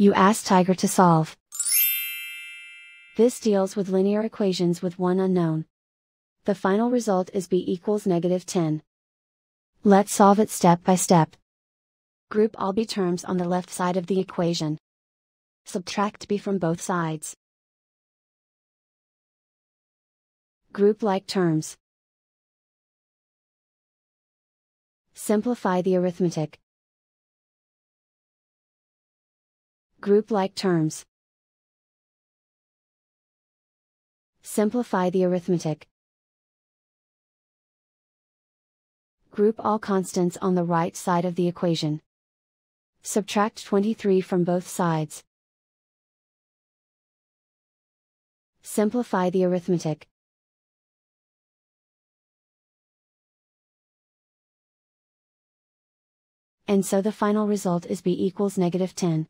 You ask Tiger to solve. This deals with linear equations with one unknown. The final result is b equals negative 10. Let's solve it step by step. Group all b terms on the left side of the equation. Subtract b from both sides. Group like terms. Simplify the arithmetic. Group like terms. Simplify the arithmetic. Group all constants on the right side of the equation. Subtract 23 from both sides. Simplify the arithmetic. and so the final result is b equals negative 10.